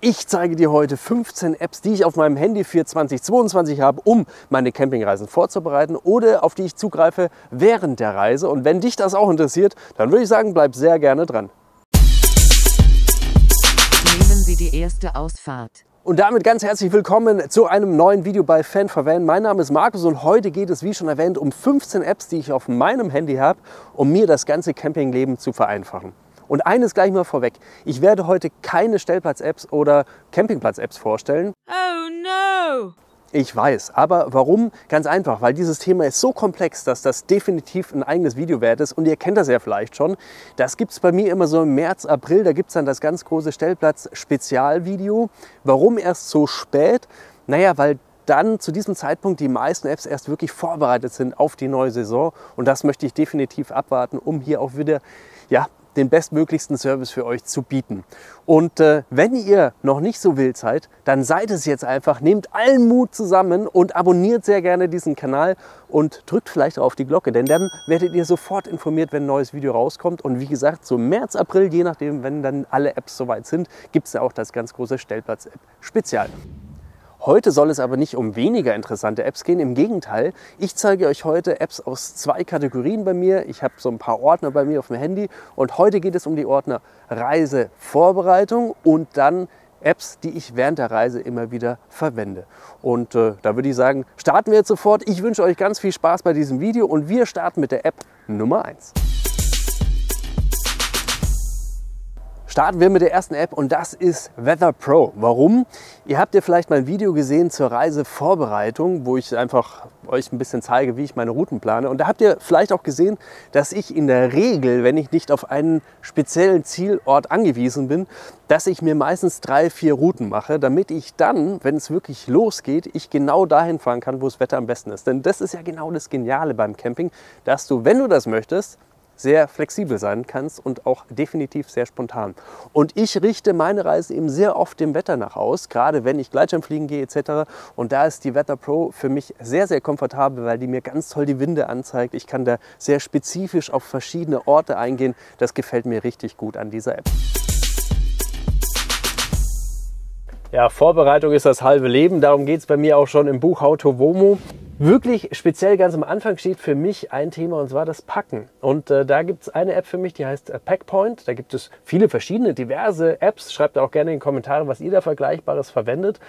Ich zeige dir heute 15 Apps, die ich auf meinem Handy für 2022 habe, um meine Campingreisen vorzubereiten oder auf die ich zugreife während der Reise. Und wenn dich das auch interessiert, dann würde ich sagen, bleib sehr gerne dran. Nehmen Sie die erste Ausfahrt. Und damit ganz herzlich willkommen zu einem neuen Video bei Fan for Van. Mein Name ist Markus und heute geht es, wie schon erwähnt, um 15 Apps, die ich auf meinem Handy habe, um mir das ganze Campingleben zu vereinfachen. Und eines gleich mal vorweg. Ich werde heute keine Stellplatz-Apps oder Campingplatz-Apps vorstellen. Oh no! Ich weiß, aber warum? Ganz einfach, weil dieses Thema ist so komplex, dass das definitiv ein eigenes Video wert ist. Und ihr kennt das ja vielleicht schon. Das gibt es bei mir immer so im März, April. Da gibt es dann das ganz große Stellplatz-Spezialvideo. Warum erst so spät? Naja, weil dann zu diesem Zeitpunkt die meisten Apps erst wirklich vorbereitet sind auf die neue Saison. Und das möchte ich definitiv abwarten, um hier auch wieder ja, den bestmöglichsten Service für euch zu bieten. Und äh, wenn ihr noch nicht so wild seid, dann seid es jetzt einfach. Nehmt allen Mut zusammen und abonniert sehr gerne diesen Kanal und drückt vielleicht auch auf die Glocke, denn dann werdet ihr sofort informiert, wenn ein neues Video rauskommt. Und wie gesagt, so März, April, je nachdem, wenn dann alle Apps soweit sind, gibt es ja auch das ganz große Stellplatz-App-Spezial. Heute soll es aber nicht um weniger interessante Apps gehen. Im Gegenteil, ich zeige euch heute Apps aus zwei Kategorien bei mir. Ich habe so ein paar Ordner bei mir auf dem Handy und heute geht es um die Ordner Reisevorbereitung und dann Apps, die ich während der Reise immer wieder verwende. Und äh, da würde ich sagen, starten wir jetzt sofort. Ich wünsche euch ganz viel Spaß bei diesem Video und wir starten mit der App Nummer 1. Starten wir mit der ersten App und das ist Weather Pro. Warum? Ihr habt ja vielleicht mal ein Video gesehen zur Reisevorbereitung, wo ich einfach euch ein bisschen zeige, wie ich meine Routen plane. Und da habt ihr vielleicht auch gesehen, dass ich in der Regel, wenn ich nicht auf einen speziellen Zielort angewiesen bin, dass ich mir meistens drei, vier Routen mache, damit ich dann, wenn es wirklich losgeht, ich genau dahin fahren kann, wo das Wetter am besten ist. Denn das ist ja genau das Geniale beim Camping, dass du, wenn du das möchtest, sehr flexibel sein kannst und auch definitiv sehr spontan. Und ich richte meine Reise eben sehr oft dem Wetter nach aus, gerade wenn ich Gleitschirmfliegen gehe etc. Und da ist die Wetter Pro für mich sehr, sehr komfortabel, weil die mir ganz toll die Winde anzeigt. Ich kann da sehr spezifisch auf verschiedene Orte eingehen. Das gefällt mir richtig gut an dieser App. Ja, Vorbereitung ist das halbe Leben. Darum geht es bei mir auch schon im Buch How to Womo wirklich speziell ganz am Anfang steht für mich ein Thema und zwar das Packen. Und äh, da gibt es eine App für mich, die heißt äh, Packpoint. Da gibt es viele verschiedene, diverse Apps. Schreibt auch gerne in die Kommentare, was ihr da Vergleichbares verwendet.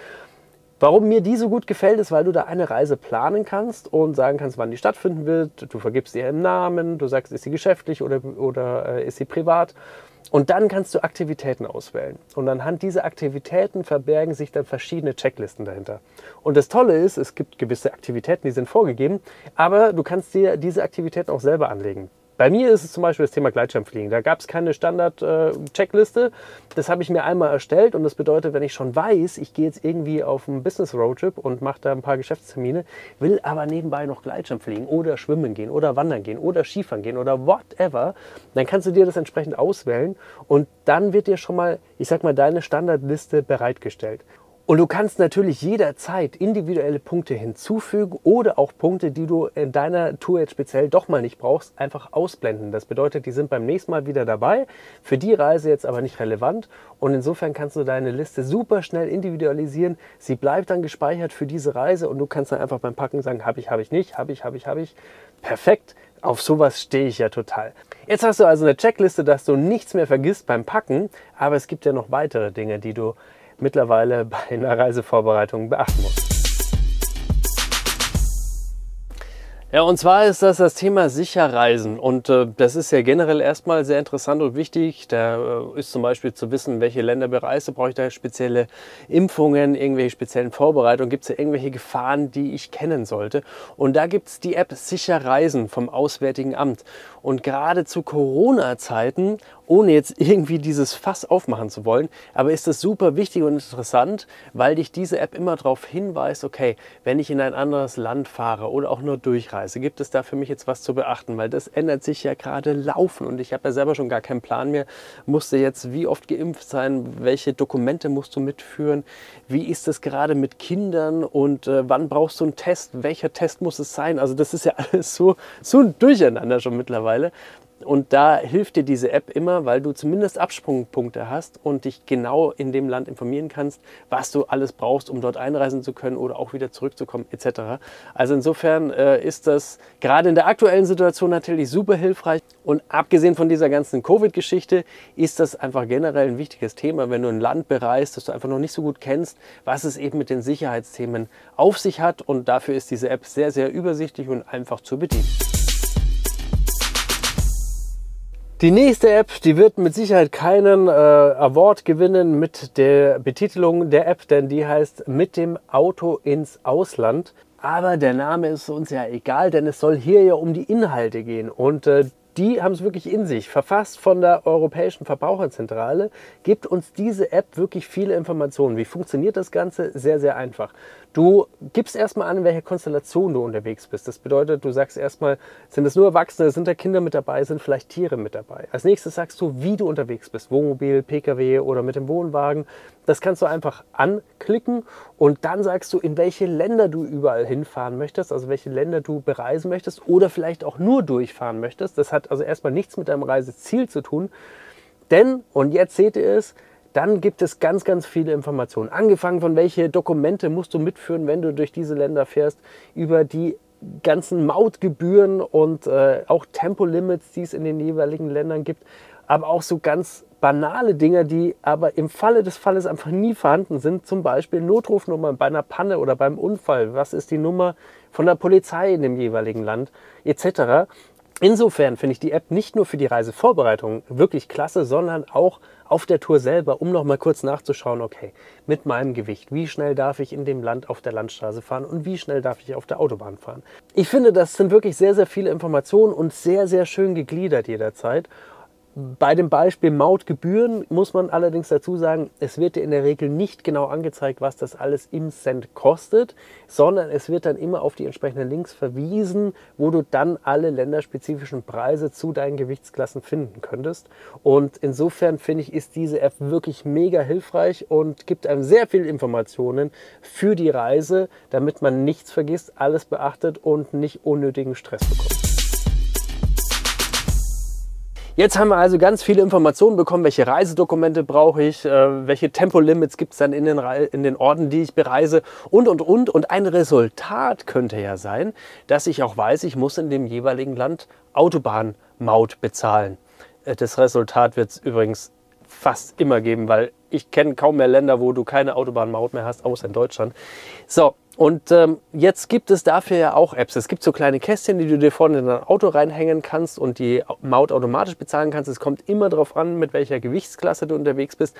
Warum mir die so gut gefällt, ist, weil du da eine Reise planen kannst und sagen kannst, wann die stattfinden wird. Du vergibst ihr einen Namen, du sagst, ist sie geschäftlich oder, oder äh, ist sie privat. Und dann kannst du Aktivitäten auswählen. Und anhand dieser Aktivitäten verbergen sich dann verschiedene Checklisten dahinter. Und das Tolle ist, es gibt gewisse Aktivitäten, die sind vorgegeben, aber du kannst dir diese Aktivitäten auch selber anlegen. Bei mir ist es zum Beispiel das Thema Gleitschirmfliegen. Da gab es keine Standard-Checkliste. das habe ich mir einmal erstellt und das bedeutet, wenn ich schon weiß, ich gehe jetzt irgendwie auf einen Business-Roadtrip und mache da ein paar Geschäftstermine, will aber nebenbei noch Gleitschirmfliegen oder schwimmen gehen oder wandern gehen oder Skifahren gehen oder whatever, dann kannst du dir das entsprechend auswählen und dann wird dir schon mal, ich sag mal, deine Standardliste bereitgestellt. Und du kannst natürlich jederzeit individuelle Punkte hinzufügen oder auch Punkte, die du in deiner Tour jetzt speziell doch mal nicht brauchst, einfach ausblenden. Das bedeutet, die sind beim nächsten Mal wieder dabei, für die Reise jetzt aber nicht relevant. Und insofern kannst du deine Liste super schnell individualisieren. Sie bleibt dann gespeichert für diese Reise und du kannst dann einfach beim Packen sagen, habe ich, habe ich nicht, habe ich, habe ich, habe ich. Perfekt. Auf sowas stehe ich ja total. Jetzt hast du also eine Checkliste, dass du nichts mehr vergisst beim Packen, aber es gibt ja noch weitere Dinge, die du mittlerweile bei einer Reisevorbereitung beachten muss. Ja, und zwar ist das das Thema Sicherreisen. Und äh, das ist ja generell erstmal sehr interessant und wichtig. Da äh, ist zum Beispiel zu wissen, welche Länder bereise, brauche ich da spezielle Impfungen, irgendwelche speziellen Vorbereitungen, gibt es ja irgendwelche Gefahren, die ich kennen sollte. Und da gibt es die App Sicher Reisen vom Auswärtigen Amt. Und gerade zu Corona-Zeiten, ohne jetzt irgendwie dieses Fass aufmachen zu wollen, aber ist das super wichtig und interessant, weil dich diese App immer darauf hinweist, okay, wenn ich in ein anderes Land fahre oder auch nur durchreise, Reise. Gibt es da für mich jetzt was zu beachten? Weil das ändert sich ja gerade laufen und ich habe ja selber schon gar keinen Plan mehr. Musste jetzt wie oft geimpft sein? Welche Dokumente musst du mitführen? Wie ist es gerade mit Kindern und äh, wann brauchst du einen Test? Welcher Test muss es sein? Also das ist ja alles so, so ein Durcheinander schon mittlerweile. Und da hilft dir diese App immer, weil du zumindest Absprungpunkte hast und dich genau in dem Land informieren kannst, was du alles brauchst, um dort einreisen zu können oder auch wieder zurückzukommen etc. Also insofern äh, ist das gerade in der aktuellen Situation natürlich super hilfreich. Und abgesehen von dieser ganzen Covid-Geschichte ist das einfach generell ein wichtiges Thema, wenn du ein Land bereist, das du einfach noch nicht so gut kennst, was es eben mit den Sicherheitsthemen auf sich hat. Und dafür ist diese App sehr, sehr übersichtlich und einfach zu bedienen. Die nächste App, die wird mit Sicherheit keinen äh, Award gewinnen mit der Betitelung der App, denn die heißt Mit dem Auto ins Ausland. Aber der Name ist uns ja egal, denn es soll hier ja um die Inhalte gehen. Und äh, die haben es wirklich in sich. Verfasst von der Europäischen Verbraucherzentrale gibt uns diese App wirklich viele Informationen. Wie funktioniert das Ganze? Sehr, sehr einfach. Du gibst erstmal an, in welcher Konstellation du unterwegs bist. Das bedeutet, du sagst erstmal, sind es nur Erwachsene, sind da Kinder mit dabei, sind vielleicht Tiere mit dabei. Als nächstes sagst du, wie du unterwegs bist. Wohnmobil, Pkw oder mit dem Wohnwagen. Das kannst du einfach anklicken und dann sagst du, in welche Länder du überall hinfahren möchtest, also welche Länder du bereisen möchtest oder vielleicht auch nur durchfahren möchtest. Das hat also erstmal nichts mit deinem Reiseziel zu tun. Denn, und jetzt seht ihr es, dann gibt es ganz, ganz viele Informationen. Angefangen von welche Dokumente musst du mitführen, wenn du durch diese Länder fährst, über die ganzen Mautgebühren und äh, auch Tempolimits, die es in den jeweiligen Ländern gibt, aber auch so ganz banale Dinge, die aber im Falle des Falles einfach nie vorhanden sind. Zum Beispiel Notrufnummern bei einer Panne oder beim Unfall. Was ist die Nummer von der Polizei in dem jeweiligen Land etc. Insofern finde ich die App nicht nur für die Reisevorbereitung wirklich klasse, sondern auch auf der Tour selber, um noch mal kurz nachzuschauen, okay, mit meinem Gewicht, wie schnell darf ich in dem Land auf der Landstraße fahren und wie schnell darf ich auf der Autobahn fahren. Ich finde, das sind wirklich sehr, sehr viele Informationen und sehr, sehr schön gegliedert jederzeit. Bei dem Beispiel Mautgebühren muss man allerdings dazu sagen, es wird dir in der Regel nicht genau angezeigt, was das alles im Cent kostet, sondern es wird dann immer auf die entsprechenden Links verwiesen, wo du dann alle länderspezifischen Preise zu deinen Gewichtsklassen finden könntest. Und insofern finde ich, ist diese App wirklich mega hilfreich und gibt einem sehr viel Informationen für die Reise, damit man nichts vergisst, alles beachtet und nicht unnötigen Stress bekommt. Jetzt haben wir also ganz viele Informationen bekommen, welche Reisedokumente brauche ich, äh, welche Tempolimits gibt es dann in den, in den Orten, die ich bereise und, und, und. Und ein Resultat könnte ja sein, dass ich auch weiß, ich muss in dem jeweiligen Land Autobahnmaut bezahlen. Äh, das Resultat wird es übrigens fast immer geben, weil ich kenne kaum mehr Länder, wo du keine Autobahnmaut mehr hast, außer in Deutschland. So, und ähm, jetzt gibt es dafür ja auch Apps. Es gibt so kleine Kästchen, die du dir vorne in dein Auto reinhängen kannst und die Maut automatisch bezahlen kannst. Es kommt immer darauf an, mit welcher Gewichtsklasse du unterwegs bist.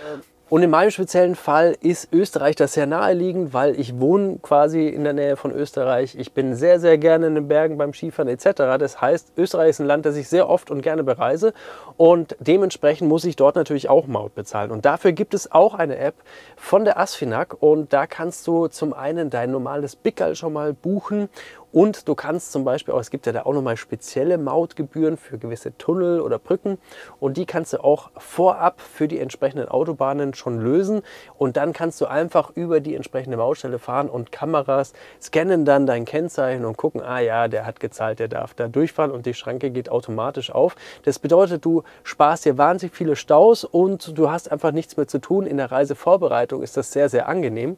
Und in meinem speziellen Fall ist Österreich das sehr naheliegend, weil ich wohne quasi in der Nähe von Österreich. Ich bin sehr, sehr gerne in den Bergen beim Skifahren etc. Das heißt, Österreich ist ein Land, das ich sehr oft und gerne bereise und dementsprechend muss ich dort natürlich auch Maut bezahlen. Und dafür gibt es auch eine App von der Asfinag und da kannst du zum einen dein normales Bickerl schon mal buchen und du kannst zum Beispiel auch, es gibt ja da auch nochmal spezielle Mautgebühren für gewisse Tunnel oder Brücken und die kannst du auch vorab für die entsprechenden Autobahnen schon lösen und dann kannst du einfach über die entsprechende Mautstelle fahren und Kameras scannen dann dein Kennzeichen und gucken, ah ja, der hat gezahlt, der darf da durchfahren und die Schranke geht automatisch auf. Das bedeutet, du sparst dir wahnsinnig viele Staus und du hast einfach nichts mehr zu tun. In der Reisevorbereitung ist das sehr, sehr angenehm.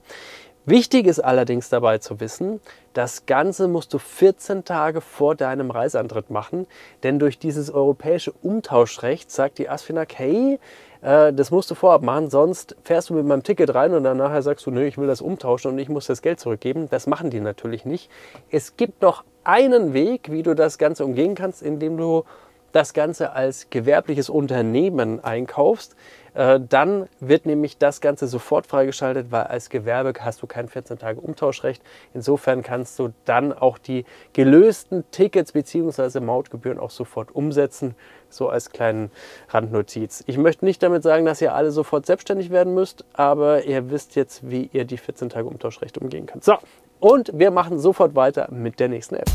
Wichtig ist allerdings dabei zu wissen, das Ganze musst du 14 Tage vor deinem Reiseantritt machen, denn durch dieses europäische Umtauschrecht sagt die ASFINAG, hey, äh, das musst du vorab machen, sonst fährst du mit meinem Ticket rein und dann nachher sagst du, nö, ich will das umtauschen und ich muss das Geld zurückgeben. Das machen die natürlich nicht. Es gibt noch einen Weg, wie du das Ganze umgehen kannst, indem du das Ganze als gewerbliches Unternehmen einkaufst. Äh, dann wird nämlich das Ganze sofort freigeschaltet, weil als Gewerbe hast du kein 14 Tage Umtauschrecht. Insofern kannst du dann auch die gelösten Tickets bzw. Mautgebühren auch sofort umsetzen. So als kleinen Randnotiz. Ich möchte nicht damit sagen, dass ihr alle sofort selbstständig werden müsst, aber ihr wisst jetzt, wie ihr die 14 Tage Umtauschrecht umgehen könnt. So, und wir machen sofort weiter mit der nächsten App.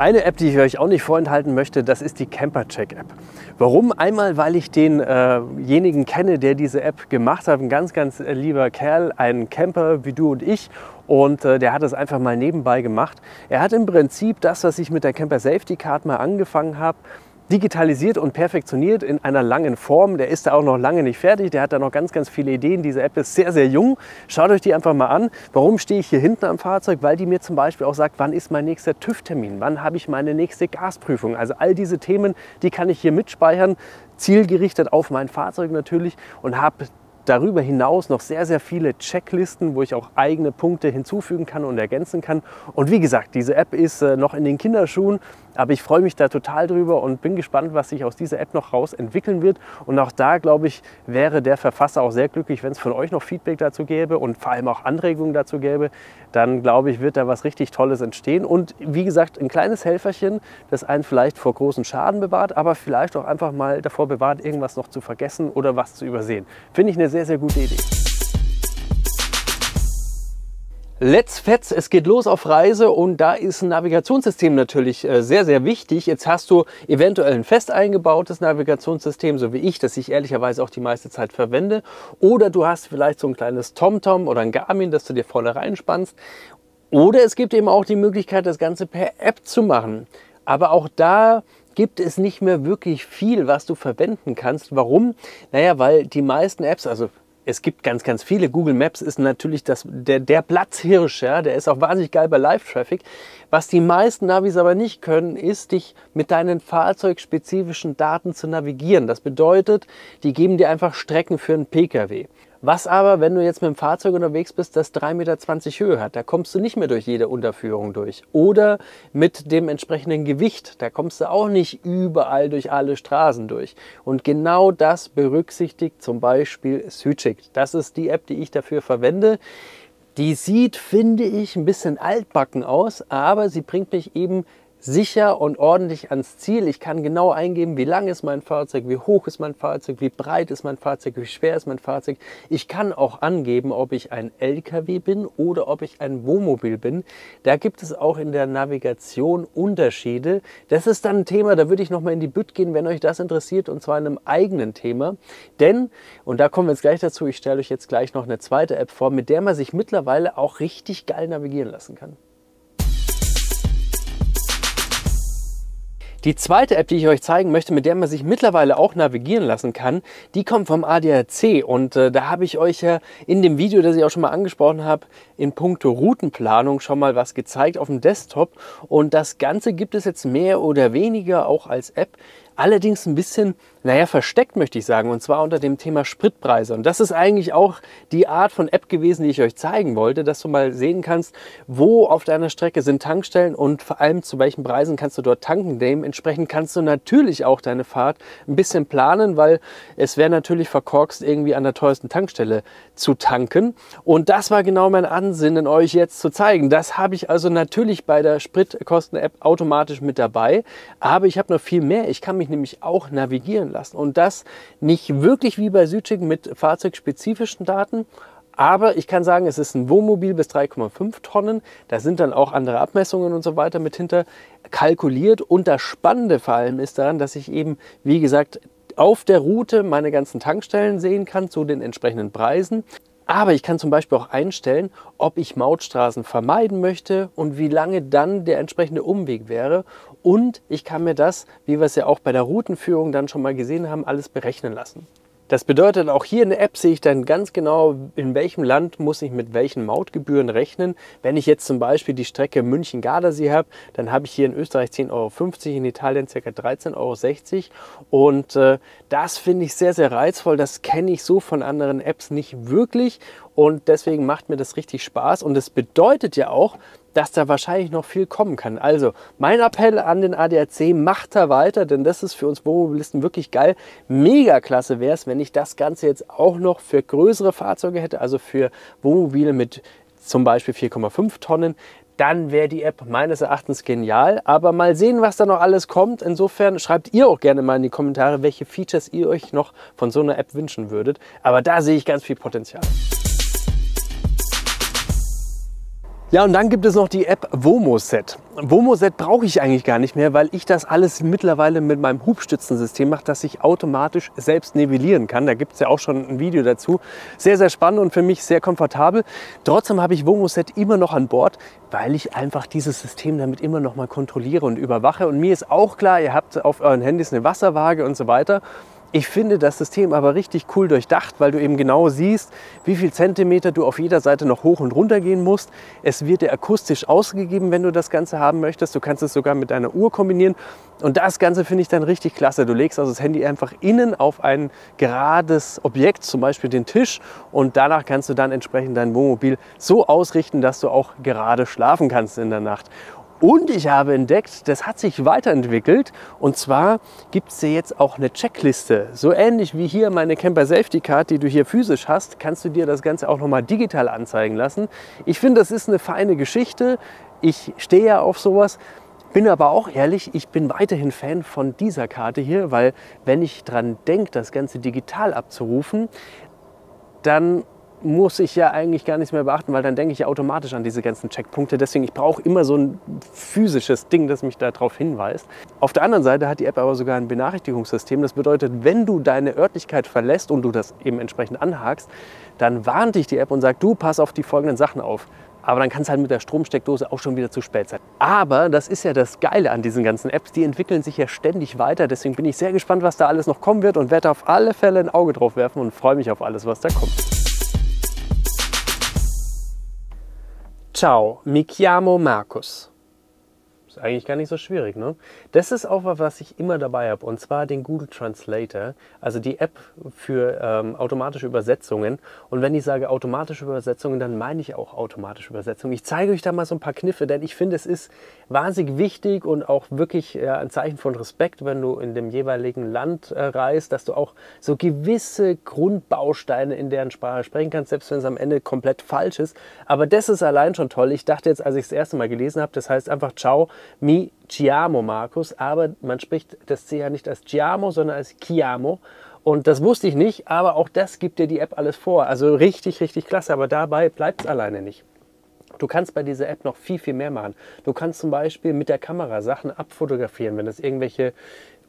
Eine App, die ich euch auch nicht vorenthalten möchte, das ist die Campercheck-App. Warum? Einmal, weil ich denjenigen äh kenne, der diese App gemacht hat. Ein ganz, ganz äh, lieber Kerl, ein Camper wie du und ich. Und äh, der hat es einfach mal nebenbei gemacht. Er hat im Prinzip das, was ich mit der Camper Safety Card mal angefangen habe, digitalisiert und perfektioniert in einer langen Form. Der ist da auch noch lange nicht fertig. Der hat da noch ganz, ganz viele Ideen. Diese App ist sehr, sehr jung. Schaut euch die einfach mal an. Warum stehe ich hier hinten am Fahrzeug? Weil die mir zum Beispiel auch sagt, wann ist mein nächster TÜV-Termin? Wann habe ich meine nächste Gasprüfung? Also all diese Themen, die kann ich hier mitspeichern. Zielgerichtet auf mein Fahrzeug natürlich und habe darüber hinaus noch sehr, sehr viele Checklisten, wo ich auch eigene Punkte hinzufügen kann und ergänzen kann. Und wie gesagt, diese App ist äh, noch in den Kinderschuhen, aber ich freue mich da total drüber und bin gespannt, was sich aus dieser App noch raus entwickeln wird. Und auch da, glaube ich, wäre der Verfasser auch sehr glücklich, wenn es von euch noch Feedback dazu gäbe und vor allem auch Anregungen dazu gäbe. Dann, glaube ich, wird da was richtig Tolles entstehen. Und wie gesagt, ein kleines Helferchen, das einen vielleicht vor großen Schaden bewahrt, aber vielleicht auch einfach mal davor bewahrt, irgendwas noch zu vergessen oder was zu übersehen. Finde ich eine sehr, sehr gute Idee. Let's Fetz, es geht los auf Reise und da ist ein Navigationssystem natürlich äh, sehr, sehr wichtig. Jetzt hast du eventuell ein fest eingebautes Navigationssystem, so wie ich, das ich ehrlicherweise auch die meiste Zeit verwende. Oder du hast vielleicht so ein kleines TomTom oder ein Garmin, das du dir vorne reinspannst. Oder es gibt eben auch die Möglichkeit, das Ganze per App zu machen. Aber auch da gibt es nicht mehr wirklich viel, was du verwenden kannst. Warum? Naja, weil die meisten Apps, also es gibt ganz, ganz viele. Google Maps ist natürlich das, der, der Platzhirsch, ja? der ist auch wahnsinnig geil bei Live-Traffic. Was die meisten Navis aber nicht können, ist, dich mit deinen fahrzeugspezifischen Daten zu navigieren. Das bedeutet, die geben dir einfach Strecken für einen Pkw. Was aber, wenn du jetzt mit dem Fahrzeug unterwegs bist, das 3,20 Meter Höhe hat, da kommst du nicht mehr durch jede Unterführung durch. Oder mit dem entsprechenden Gewicht, da kommst du auch nicht überall durch alle Straßen durch. Und genau das berücksichtigt zum Beispiel Südschick. Das ist die App, die ich dafür verwende. Die sieht, finde ich, ein bisschen altbacken aus, aber sie bringt mich eben sicher und ordentlich ans Ziel. Ich kann genau eingeben, wie lang ist mein Fahrzeug, wie hoch ist mein Fahrzeug, wie breit ist mein Fahrzeug, wie schwer ist mein Fahrzeug. Ich kann auch angeben, ob ich ein LKW bin oder ob ich ein Wohnmobil bin. Da gibt es auch in der Navigation Unterschiede. Das ist dann ein Thema, da würde ich nochmal in die Bütt gehen, wenn euch das interessiert und zwar in einem eigenen Thema. Denn, und da kommen wir jetzt gleich dazu, ich stelle euch jetzt gleich noch eine zweite App vor, mit der man sich mittlerweile auch richtig geil navigieren lassen kann. Die zweite App, die ich euch zeigen möchte, mit der man sich mittlerweile auch navigieren lassen kann, die kommt vom ADAC und äh, da habe ich euch ja in dem Video, das ich auch schon mal angesprochen habe, in puncto Routenplanung schon mal was gezeigt auf dem Desktop und das Ganze gibt es jetzt mehr oder weniger auch als App. Allerdings ein bisschen, naja, versteckt möchte ich sagen, und zwar unter dem Thema Spritpreise. Und das ist eigentlich auch die Art von App gewesen, die ich euch zeigen wollte, dass du mal sehen kannst, wo auf deiner Strecke sind Tankstellen und vor allem zu welchen Preisen kannst du dort tanken. Dementsprechend kannst du natürlich auch deine Fahrt ein bisschen planen, weil es wäre natürlich verkorkst, irgendwie an der teuersten Tankstelle zu tanken. Und das war genau mein Ansinnen, euch jetzt zu zeigen. Das habe ich also natürlich bei der Spritkosten-App automatisch mit dabei. Aber ich habe noch viel mehr. Ich kann mich nämlich auch navigieren lassen. Und das nicht wirklich wie bei Südschick mit fahrzeugspezifischen Daten, aber ich kann sagen, es ist ein Wohnmobil bis 3,5 Tonnen. Da sind dann auch andere Abmessungen und so weiter mit hinter kalkuliert. Und das Spannende vor allem ist daran, dass ich eben, wie gesagt, auf der Route meine ganzen Tankstellen sehen kann zu den entsprechenden Preisen. Aber ich kann zum Beispiel auch einstellen, ob ich Mautstraßen vermeiden möchte und wie lange dann der entsprechende Umweg wäre. Und ich kann mir das, wie wir es ja auch bei der Routenführung dann schon mal gesehen haben, alles berechnen lassen. Das bedeutet, auch hier in der App sehe ich dann ganz genau, in welchem Land muss ich mit welchen Mautgebühren rechnen. Wenn ich jetzt zum Beispiel die Strecke München-Gardasee habe, dann habe ich hier in Österreich 10,50 Euro, in Italien ca. 13,60 Euro. Und äh, das finde ich sehr, sehr reizvoll. Das kenne ich so von anderen Apps nicht wirklich. Und deswegen macht mir das richtig Spaß. Und es bedeutet ja auch, dass da wahrscheinlich noch viel kommen kann. Also mein Appell an den ADAC, macht da weiter, denn das ist für uns Wohnmobilisten wirklich geil. Mega klasse wäre es, wenn ich das Ganze jetzt auch noch für größere Fahrzeuge hätte, also für Wohnmobile mit zum Beispiel 4,5 Tonnen dann wäre die App meines Erachtens genial. Aber mal sehen, was da noch alles kommt. Insofern schreibt ihr auch gerne mal in die Kommentare, welche Features ihr euch noch von so einer App wünschen würdet. Aber da sehe ich ganz viel Potenzial. Ja, und dann gibt es noch die App Vomoset. Vomoset brauche ich eigentlich gar nicht mehr, weil ich das alles mittlerweile mit meinem Hubstützensystem mache, das ich automatisch selbst nivellieren kann. Da gibt es ja auch schon ein Video dazu. Sehr, sehr spannend und für mich sehr komfortabel. Trotzdem habe ich Vomoset immer noch an Bord, weil ich einfach dieses System damit immer noch mal kontrolliere und überwache. Und mir ist auch klar, ihr habt auf euren Handys eine Wasserwaage und so weiter. Ich finde das System aber richtig cool durchdacht, weil du eben genau siehst, wie viel Zentimeter du auf jeder Seite noch hoch und runter gehen musst. Es wird dir akustisch ausgegeben, wenn du das Ganze haben möchtest. Du kannst es sogar mit deiner Uhr kombinieren. Und das Ganze finde ich dann richtig klasse. Du legst also das Handy einfach innen auf ein gerades Objekt, zum Beispiel den Tisch. Und danach kannst du dann entsprechend dein Wohnmobil so ausrichten, dass du auch gerade schlafen kannst in der Nacht. Und ich habe entdeckt, das hat sich weiterentwickelt. Und zwar gibt es hier jetzt auch eine Checkliste. So ähnlich wie hier meine Camper Safety Card, die du hier physisch hast, kannst du dir das Ganze auch nochmal digital anzeigen lassen. Ich finde, das ist eine feine Geschichte. Ich stehe ja auf sowas. Bin aber auch ehrlich, ich bin weiterhin Fan von dieser Karte hier, weil wenn ich dran denke, das Ganze digital abzurufen, dann muss ich ja eigentlich gar nichts mehr beachten, weil dann denke ich automatisch an diese ganzen Checkpunkte. Deswegen, ich brauche immer so ein physisches Ding, das mich darauf hinweist. Auf der anderen Seite hat die App aber sogar ein Benachrichtigungssystem. Das bedeutet, wenn du deine Örtlichkeit verlässt und du das eben entsprechend anhakst, dann warnt dich die App und sagt, du pass auf die folgenden Sachen auf. Aber dann kann es halt mit der Stromsteckdose auch schon wieder zu spät sein. Aber das ist ja das Geile an diesen ganzen Apps. Die entwickeln sich ja ständig weiter. Deswegen bin ich sehr gespannt, was da alles noch kommen wird und werde auf alle Fälle ein Auge drauf werfen und freue mich auf alles, was da kommt. Ciao, mi chiamo Markus. Ist eigentlich gar nicht so schwierig, ne? Das ist auch was, was ich immer dabei habe, und zwar den Google Translator, also die App für ähm, automatische Übersetzungen. Und wenn ich sage automatische Übersetzungen, dann meine ich auch automatische Übersetzungen. Ich zeige euch da mal so ein paar Kniffe, denn ich finde, es ist wahnsinnig wichtig und auch wirklich äh, ein Zeichen von Respekt, wenn du in dem jeweiligen Land äh, reist, dass du auch so gewisse Grundbausteine in deren Sprache sprechen kannst, selbst wenn es am Ende komplett falsch ist. Aber das ist allein schon toll. Ich dachte jetzt, als ich es das erste Mal gelesen habe, das heißt einfach Ciao, mi chiamo Markus, aber man spricht das C ja nicht als chiamo, sondern als chiamo. Und das wusste ich nicht, aber auch das gibt dir die App alles vor. Also richtig, richtig klasse, aber dabei bleibt es alleine nicht. Du kannst bei dieser App noch viel, viel mehr machen. Du kannst zum Beispiel mit der Kamera Sachen abfotografieren, wenn es irgendwelche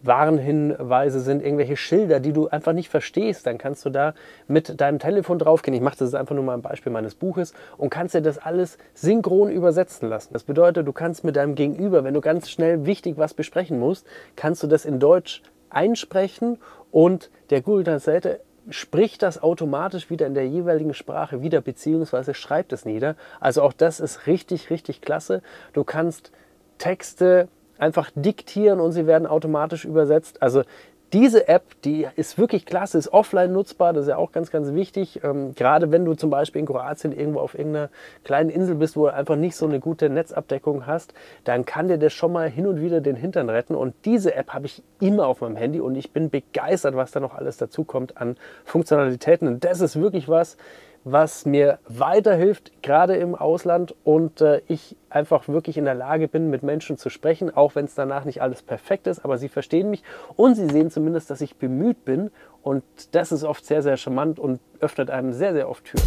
Warnhinweise sind, irgendwelche Schilder, die du einfach nicht verstehst, dann kannst du da mit deinem Telefon draufgehen. Ich mache das einfach nur mal ein Beispiel meines Buches und kannst dir das alles synchron übersetzen lassen. Das bedeutet, du kannst mit deinem Gegenüber, wenn du ganz schnell wichtig was besprechen musst, kannst du das in Deutsch einsprechen und der Google Translator spricht das automatisch wieder in der jeweiligen Sprache wieder, beziehungsweise schreibt es nieder. Also auch das ist richtig, richtig klasse. Du kannst Texte einfach diktieren und sie werden automatisch übersetzt. Also diese App, die ist wirklich klasse, ist offline nutzbar, das ist ja auch ganz, ganz wichtig. Ähm, gerade wenn du zum Beispiel in Kroatien irgendwo auf irgendeiner kleinen Insel bist, wo du einfach nicht so eine gute Netzabdeckung hast, dann kann dir das schon mal hin und wieder den Hintern retten. Und diese App habe ich immer auf meinem Handy und ich bin begeistert, was da noch alles dazu kommt an Funktionalitäten. Und das ist wirklich was, was mir weiterhilft, gerade im Ausland und äh, ich einfach wirklich in der Lage bin, mit Menschen zu sprechen, auch wenn es danach nicht alles perfekt ist, aber sie verstehen mich und sie sehen zumindest, dass ich bemüht bin und das ist oft sehr, sehr charmant und öffnet einem sehr, sehr oft Türen.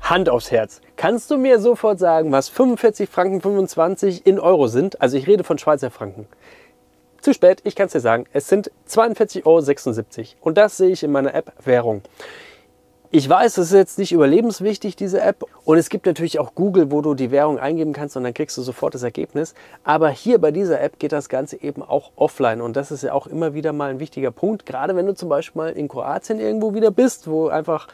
Hand aufs Herz. Kannst du mir sofort sagen, was 45 Franken 25 in Euro sind? Also ich rede von Schweizer Franken. Zu spät, ich kann es dir sagen. Es sind 42,76 Euro und das sehe ich in meiner App Währung. Ich weiß, es ist jetzt nicht überlebenswichtig, diese App. Und es gibt natürlich auch Google, wo du die Währung eingeben kannst und dann kriegst du sofort das Ergebnis. Aber hier bei dieser App geht das Ganze eben auch offline. Und das ist ja auch immer wieder mal ein wichtiger Punkt. Gerade wenn du zum Beispiel mal in Kroatien irgendwo wieder bist, wo einfach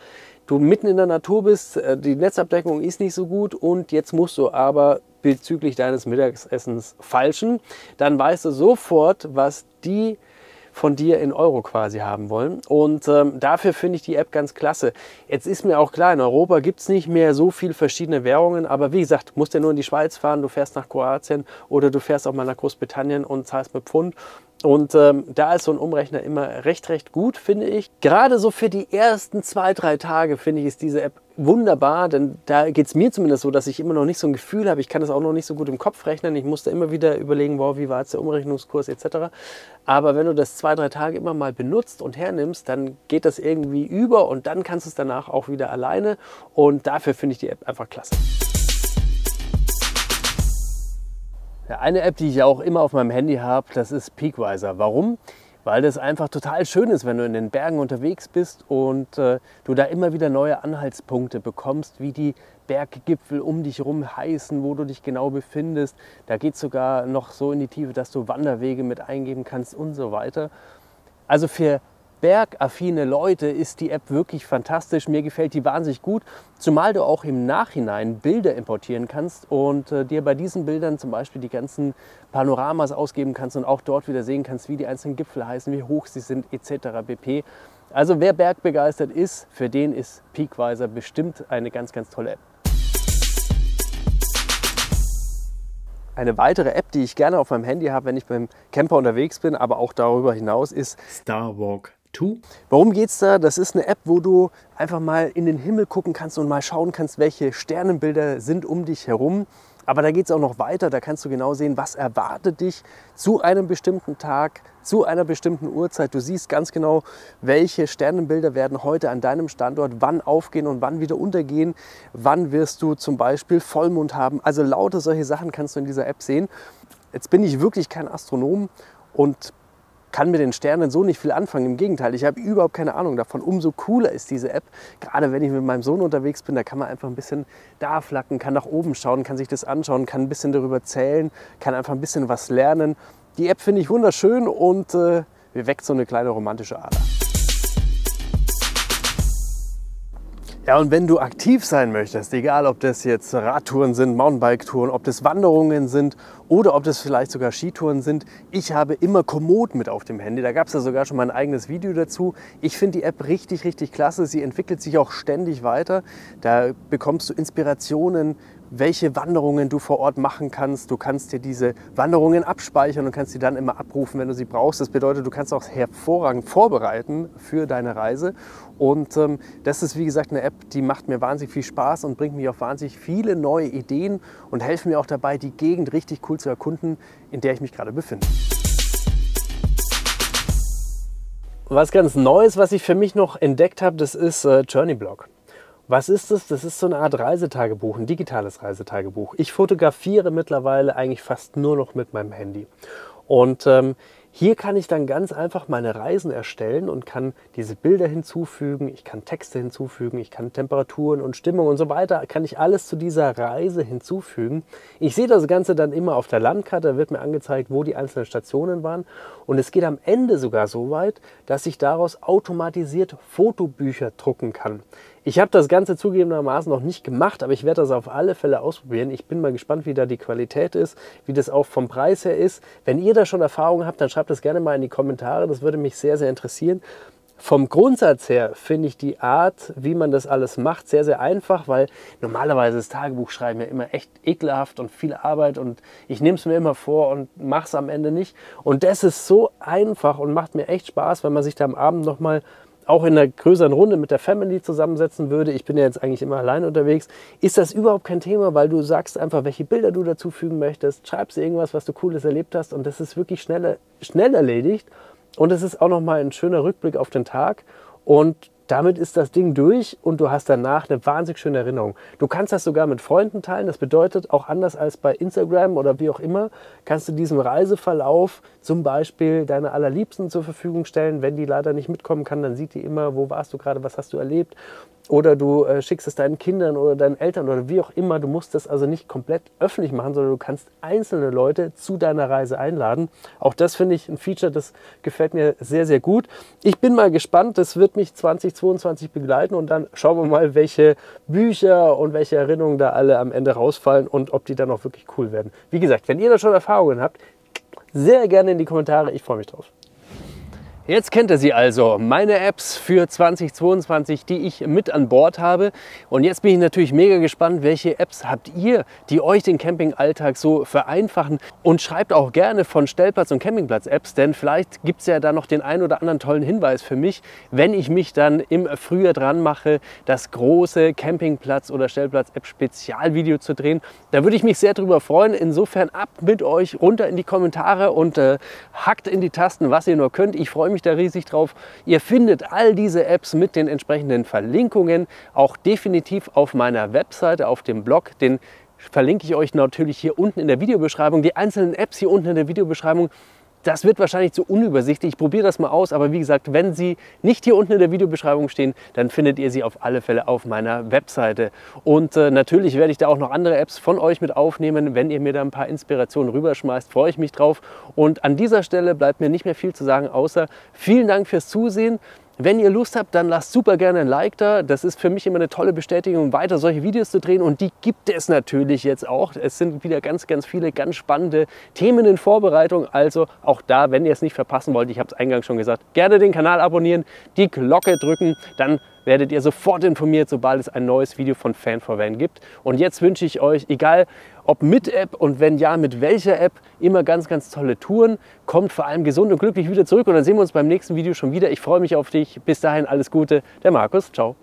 du mitten in der Natur bist, äh, die Netzabdeckung ist nicht so gut und jetzt musst du aber bezüglich deines Mittagessens falschen, dann weißt du sofort, was die von dir in Euro quasi haben wollen. Und ähm, dafür finde ich die App ganz klasse. Jetzt ist mir auch klar, in Europa gibt es nicht mehr so viele verschiedene Währungen, aber wie gesagt, musst ja nur in die Schweiz fahren, du fährst nach Kroatien oder du fährst auch mal nach Großbritannien und zahlst mit Pfund. Und ähm, da ist so ein Umrechner immer recht, recht gut, finde ich. Gerade so für die ersten zwei, drei Tage finde ich, ist diese App wunderbar, denn da geht es mir zumindest so, dass ich immer noch nicht so ein Gefühl habe, ich kann das auch noch nicht so gut im Kopf rechnen. Ich musste immer wieder überlegen, wow, wie war jetzt der Umrechnungskurs etc. Aber wenn du das zwei, drei Tage immer mal benutzt und hernimmst, dann geht das irgendwie über und dann kannst du es danach auch wieder alleine. Und dafür finde ich die App einfach klasse. Ja, eine App, die ich auch immer auf meinem Handy habe, das ist Peakwiser. Warum? Weil das einfach total schön ist, wenn du in den Bergen unterwegs bist und äh, du da immer wieder neue Anhaltspunkte bekommst, wie die Berggipfel um dich herum heißen, wo du dich genau befindest. Da geht es sogar noch so in die Tiefe, dass du Wanderwege mit eingeben kannst und so weiter. Also für bergaffine Leute ist die App wirklich fantastisch. Mir gefällt die wahnsinnig gut, zumal du auch im Nachhinein Bilder importieren kannst und äh, dir bei diesen Bildern zum Beispiel die ganzen Panoramas ausgeben kannst und auch dort wieder sehen kannst, wie die einzelnen Gipfel heißen, wie hoch sie sind etc. pp. Also wer bergbegeistert ist, für den ist Peakwiser bestimmt eine ganz, ganz tolle App. Eine weitere App, die ich gerne auf meinem Handy habe, wenn ich beim Camper unterwegs bin, aber auch darüber hinaus, ist Starwalk 2. Warum geht es da? Das ist eine App, wo du einfach mal in den Himmel gucken kannst und mal schauen kannst, welche Sternenbilder sind um dich herum. Aber da geht es auch noch weiter, da kannst du genau sehen, was erwartet dich zu einem bestimmten Tag, zu einer bestimmten Uhrzeit. Du siehst ganz genau, welche Sternenbilder werden heute an deinem Standort wann aufgehen und wann wieder untergehen. Wann wirst du zum Beispiel Vollmond haben. Also lauter solche Sachen kannst du in dieser App sehen. Jetzt bin ich wirklich kein Astronom und kann mit den Sternen so nicht viel anfangen. Im Gegenteil, ich habe überhaupt keine Ahnung davon. Umso cooler ist diese App. Gerade wenn ich mit meinem Sohn unterwegs bin, da kann man einfach ein bisschen da flacken, kann nach oben schauen, kann sich das anschauen, kann ein bisschen darüber zählen, kann einfach ein bisschen was lernen. Die App finde ich wunderschön und äh, weckt so eine kleine romantische Ader. Ja, und wenn du aktiv sein möchtest, egal ob das jetzt Radtouren sind, Mountainbike-Touren, ob das Wanderungen sind oder ob das vielleicht sogar Skitouren sind, ich habe immer Komoot mit auf dem Handy. Da gab es ja sogar schon mal ein eigenes Video dazu. Ich finde die App richtig, richtig klasse. Sie entwickelt sich auch ständig weiter. Da bekommst du Inspirationen, welche Wanderungen du vor Ort machen kannst. Du kannst dir diese Wanderungen abspeichern und kannst sie dann immer abrufen, wenn du sie brauchst. Das bedeutet, du kannst auch hervorragend vorbereiten für deine Reise. Und ähm, das ist, wie gesagt, eine App, die macht mir wahnsinnig viel Spaß und bringt mir auch wahnsinnig viele neue Ideen und helfen mir auch dabei, die Gegend richtig cool zu erkunden, in der ich mich gerade befinde. Was ganz Neues, was ich für mich noch entdeckt habe, das ist äh, Journeyblog. Was ist das? Das ist so eine Art Reisetagebuch, ein digitales Reisetagebuch. Ich fotografiere mittlerweile eigentlich fast nur noch mit meinem Handy. Und ähm, hier kann ich dann ganz einfach meine Reisen erstellen und kann diese Bilder hinzufügen, ich kann Texte hinzufügen, ich kann Temperaturen und Stimmung und so weiter, kann ich alles zu dieser Reise hinzufügen. Ich sehe das Ganze dann immer auf der Landkarte, da wird mir angezeigt, wo die einzelnen Stationen waren und es geht am Ende sogar so weit, dass ich daraus automatisiert Fotobücher drucken kann. Ich habe das Ganze zugegebenermaßen noch nicht gemacht, aber ich werde das auf alle Fälle ausprobieren. Ich bin mal gespannt, wie da die Qualität ist, wie das auch vom Preis her ist. Wenn ihr da schon Erfahrungen habt, dann schreibt das gerne mal in die Kommentare. Das würde mich sehr, sehr interessieren. Vom Grundsatz her finde ich die Art, wie man das alles macht, sehr, sehr einfach, weil normalerweise ist Tagebuchschreiben ja immer echt ekelhaft und viel Arbeit und ich nehme es mir immer vor und mache es am Ende nicht. Und das ist so einfach und macht mir echt Spaß, wenn man sich da am Abend nochmal auch in einer größeren Runde mit der Family zusammensetzen würde, ich bin ja jetzt eigentlich immer allein unterwegs, ist das überhaupt kein Thema, weil du sagst einfach, welche Bilder du dazu fügen möchtest, schreibst irgendwas, was du Cooles erlebt hast und das ist wirklich schnell, schnell erledigt. Und es ist auch nochmal ein schöner Rückblick auf den Tag. Und damit ist das Ding durch und du hast danach eine wahnsinnig schöne Erinnerung. Du kannst das sogar mit Freunden teilen. Das bedeutet, auch anders als bei Instagram oder wie auch immer, kannst du diesen Reiseverlauf zum Beispiel deiner Allerliebsten zur Verfügung stellen. Wenn die leider nicht mitkommen kann, dann sieht die immer, wo warst du gerade, was hast du erlebt. Oder du äh, schickst es deinen Kindern oder deinen Eltern oder wie auch immer. Du musst das also nicht komplett öffentlich machen, sondern du kannst einzelne Leute zu deiner Reise einladen. Auch das finde ich ein Feature, das gefällt mir sehr, sehr gut. Ich bin mal gespannt. Das wird mich 2022 begleiten und dann schauen wir mal, welche Bücher und welche Erinnerungen da alle am Ende rausfallen und ob die dann auch wirklich cool werden. Wie gesagt, wenn ihr da schon Erfahrungen habt, sehr gerne in die Kommentare. Ich freue mich drauf. Jetzt kennt ihr sie also, meine Apps für 2022, die ich mit an Bord habe. Und jetzt bin ich natürlich mega gespannt, welche Apps habt ihr, die euch den Campingalltag so vereinfachen. Und schreibt auch gerne von Stellplatz- und Campingplatz-Apps, denn vielleicht gibt es ja da noch den einen oder anderen tollen Hinweis für mich, wenn ich mich dann im Frühjahr dran mache, das große Campingplatz- oder Stellplatz-App-Spezialvideo zu drehen. Da würde ich mich sehr drüber freuen. Insofern ab mit euch runter in die Kommentare und äh, hackt in die Tasten, was ihr nur könnt. Ich freue mich mich da riesig drauf. Ihr findet all diese Apps mit den entsprechenden Verlinkungen auch definitiv auf meiner Webseite, auf dem Blog. Den verlinke ich euch natürlich hier unten in der Videobeschreibung. Die einzelnen Apps hier unten in der Videobeschreibung das wird wahrscheinlich zu unübersichtlich. Ich probiere das mal aus, aber wie gesagt, wenn sie nicht hier unten in der Videobeschreibung stehen, dann findet ihr sie auf alle Fälle auf meiner Webseite. Und äh, natürlich werde ich da auch noch andere Apps von euch mit aufnehmen. Wenn ihr mir da ein paar Inspirationen rüberschmeißt, freue ich mich drauf. Und an dieser Stelle bleibt mir nicht mehr viel zu sagen, außer vielen Dank fürs Zusehen. Wenn ihr Lust habt, dann lasst super gerne ein Like da. Das ist für mich immer eine tolle Bestätigung, weiter solche Videos zu drehen. Und die gibt es natürlich jetzt auch. Es sind wieder ganz, ganz viele ganz spannende Themen in Vorbereitung. Also auch da, wenn ihr es nicht verpassen wollt, ich habe es eingangs schon gesagt, gerne den Kanal abonnieren, die Glocke drücken. Dann werdet ihr sofort informiert, sobald es ein neues Video von Fan for Van gibt. Und jetzt wünsche ich euch, egal ob mit App und wenn ja, mit welcher App, immer ganz, ganz tolle Touren. Kommt vor allem gesund und glücklich wieder zurück und dann sehen wir uns beim nächsten Video schon wieder. Ich freue mich auf dich. Bis dahin alles Gute. Der Markus. Ciao.